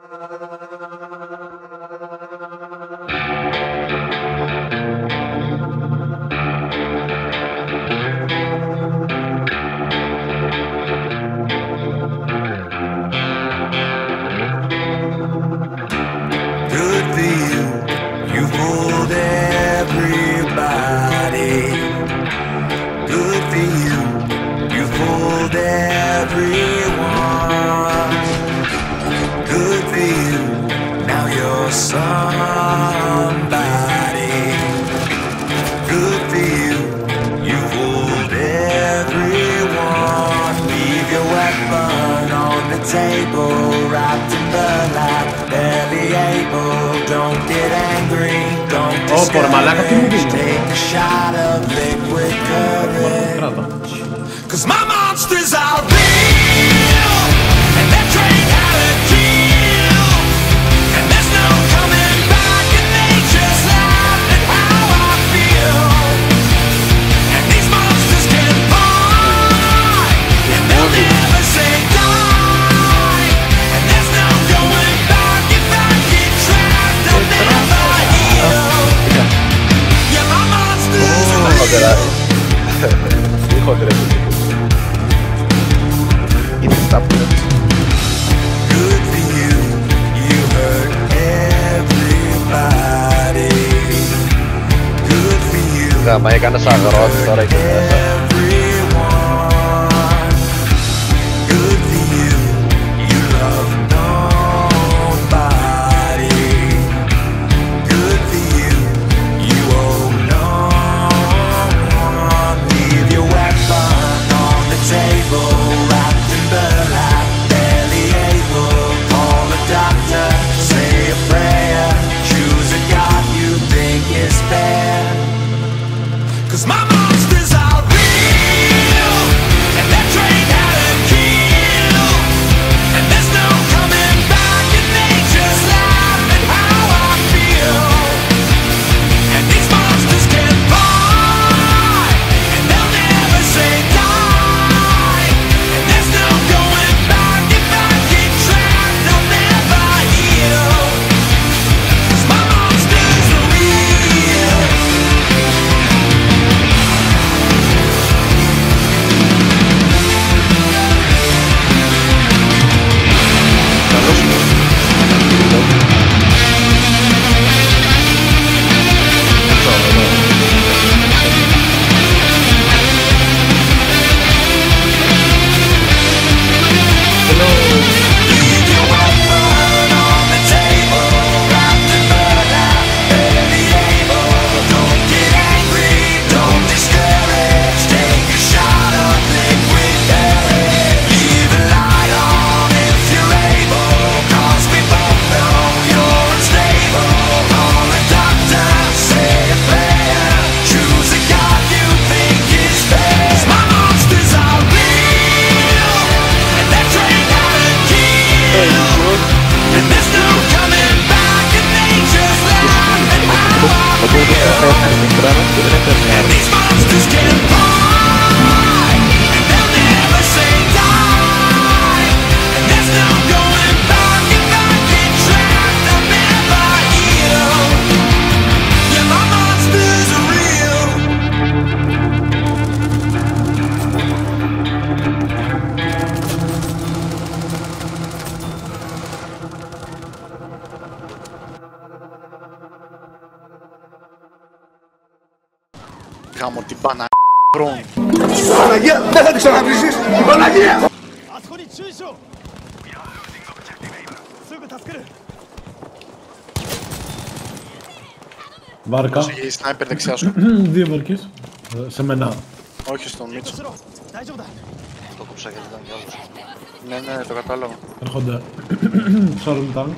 Uh... table wrapped in burlap, barely able. Don't get angry, don't discourage. Take a shot of liquid courage. Cause my monster's namanya kan sangrot sore Even if it matters. Γάμο την Παναγία. Παναγία, δεν θα την. Παναγία. Βάρκα. Σνάιπερ δεξιά σου. Δύο βάρκες. Ε, σε μένα. Όχι στον Μίτσο. Ναι, ναι, το κατάλαβα. Έρχονται. Sorry,